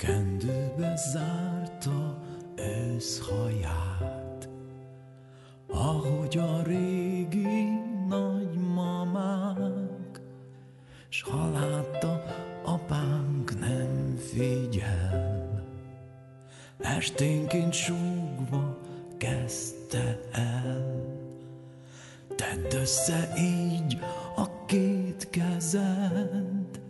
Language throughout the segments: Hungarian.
Kendőbe zárta őszhaját, ahogy a régi nagymamák, s ha látta, apánk nem figyel, esténként súgva kezdte el. Tedd össze így a két kezed,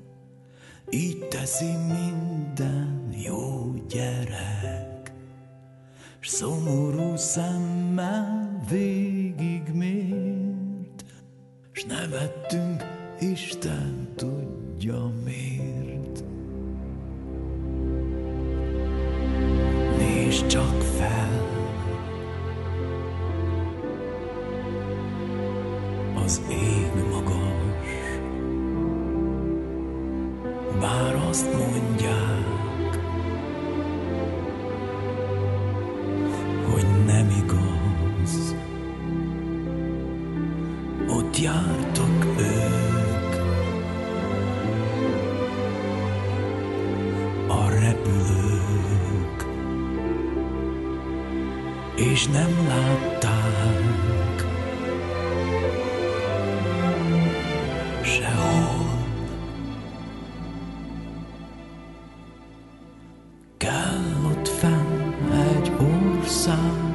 így teszi minden jó gyerek, s szomorú szemmel végig mért, s nevettünk Isten tudja miért. Nézd csak fel, az ég magas, bár azt mondják, jártak ők, a repülők, és nem látták. Sehol. Kell ott fenn egy ország,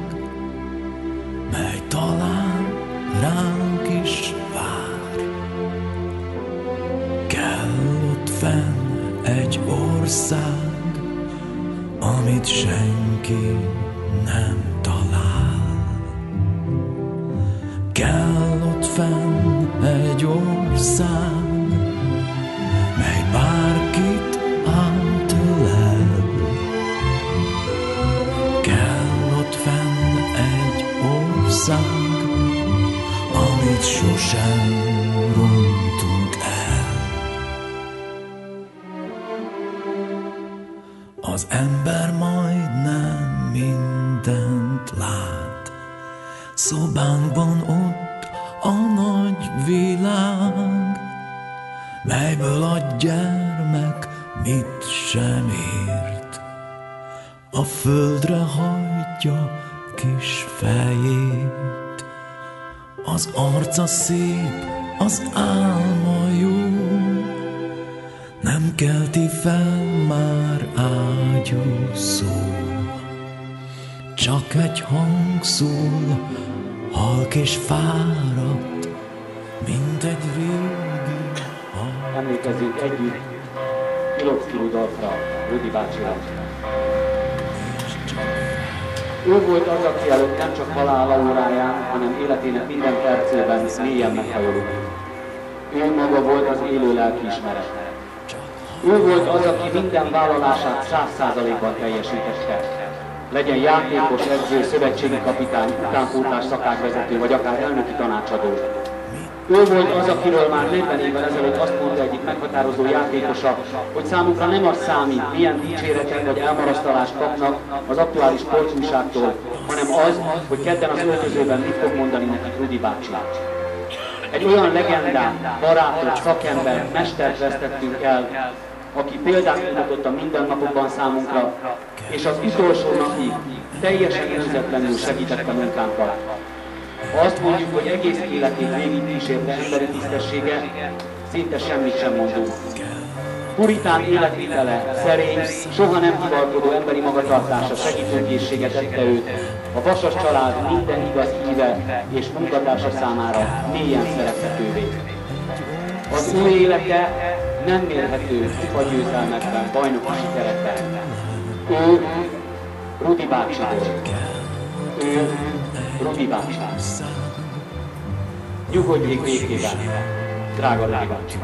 egy ország, amit senki nem talál. Kell ott fenn egy ország, mely bárkit átölel. Kell ott fenn egy ország, amit sosem Az ember majdnem mindent lát, szobánkban ott a nagy világ, melyből a gyermek mit sem ért. A földre hajtja kis fejét, az arca szép, az álma jó, nem kelti fel már ágyú szó. Csak egy hang szól, halk és fáradt, mint egy régi hang. Emlékezzünk együtt Ilocki Rudolfra, Rudi bácsira. Ő volt az, aki előtt nem csak halála óráján, hanem életének minden percében mélyen meghajolunk. Ő maga volt az élő lelkiismeret. Ő volt az, aki minden vállalását száz százalékban teljesítette. Legyen játékos, edző, szövetségi kapitány, utánpótlás szakákvezető, vagy akár elnöki tanácsadó. Ő volt az, akiről már 40 évvel ezelőtt azt mondta egyik meghatározó játékosa, hogy számukra nem az számít, milyen dicséretet vagy elmarasztalást kapnak az aktuális sportúságtól, hanem az, hogy kedden az öltözőben mit fog mondani nekik Rudi bácsi. Egy olyan legendát, barátot, szakember, mestert vesztettünk el, aki példát mutatott a mindennapokban számunkra, és az utolsó napig teljesen önzetlenül segítette munkánkat. Ha azt mondjuk, hogy egész életét végig kísérte emberi tisztessége, szinte semmit sem mondunk. Puritán életvitele, szerény, soha nem hivalkodó emberi magatartása segítőkészséget tette őt, a vasas család minden igaz híve és munkatársa számára mélyen szerethetővé. Az ő élete nem mérhető kupa győzelmekben, bajnoki sikerekben. Ő Rudi bácsi volt. Ő Rudi bácsi. Nyugodjék békében, drága Rudi bácsi.